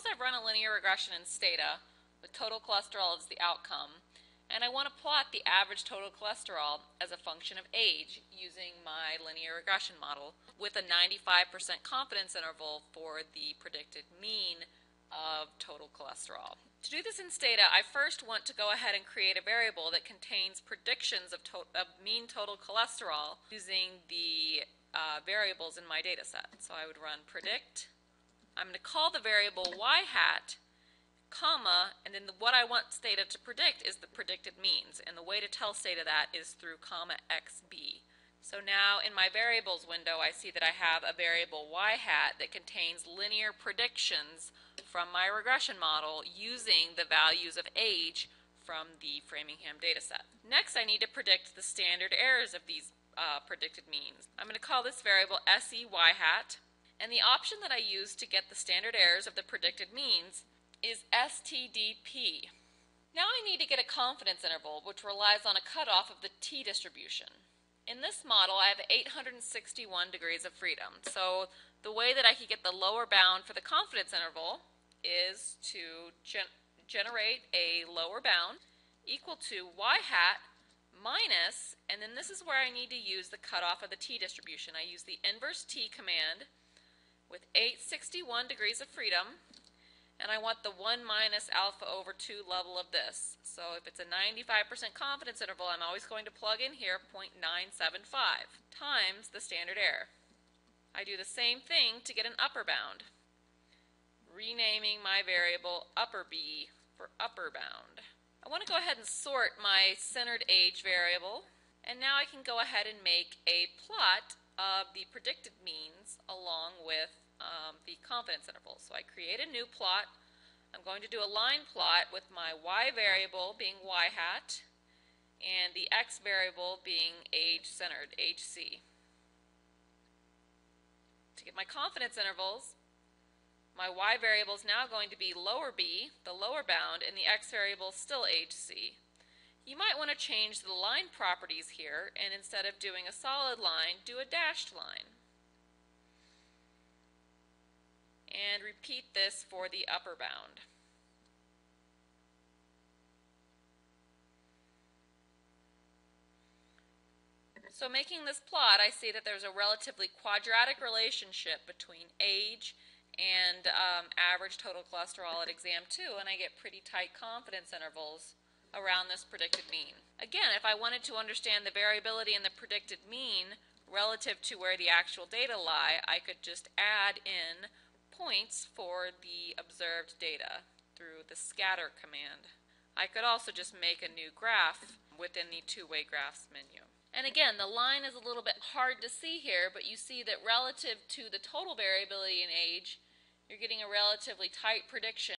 suppose I've run a linear regression in Stata with total cholesterol as the outcome, and I want to plot the average total cholesterol as a function of age using my linear regression model with a 95% confidence interval for the predicted mean of total cholesterol. To do this in Stata, I first want to go ahead and create a variable that contains predictions of, to of mean total cholesterol using the uh, variables in my data set. So I would run predict. I'm going to call the variable y hat, comma, and then the, what I want Stata to predict is the predicted means. And the way to tell Stata that is through comma xb. So now in my variables window, I see that I have a variable y hat that contains linear predictions from my regression model using the values of age from the Framingham dataset. Next, I need to predict the standard errors of these uh, predicted means. I'm going to call this variable SE y hat, and the option that I use to get the standard errors of the predicted means is STDP. Now I need to get a confidence interval which relies on a cutoff of the t distribution. In this model, I have 861 degrees of freedom. So the way that I could get the lower bound for the confidence interval is to gen generate a lower bound equal to y hat minus, and then this is where I need to use the cutoff of the t distribution. I use the inverse t command with 861 degrees of freedom and I want the 1 minus alpha over 2 level of this. So if it's a 95% confidence interval, I'm always going to plug in here 0.975 times the standard error. I do the same thing to get an upper bound, renaming my variable upper b for upper bound. I want to go ahead and sort my centered age variable, and now I can go ahead and make a plot of the predicted means along with um, the confidence interval. So I create a new plot. I'm going to do a line plot with my y variable being y hat and the x variable being age centered, hc. To get my confidence intervals, my y variable is now going to be lower b, the lower bound, and the x variable still hc. You might want to change the line properties here, and instead of doing a solid line, do a dashed line. and repeat this for the upper bound. So making this plot, I see that there's a relatively quadratic relationship between age and um, average total cholesterol at exam 2, and I get pretty tight confidence intervals around this predicted mean. Again, if I wanted to understand the variability in the predicted mean relative to where the actual data lie, I could just add in points for the observed data through the scatter command. I could also just make a new graph within the two-way graphs menu. And again, the line is a little bit hard to see here, but you see that relative to the total variability in age, you're getting a relatively tight prediction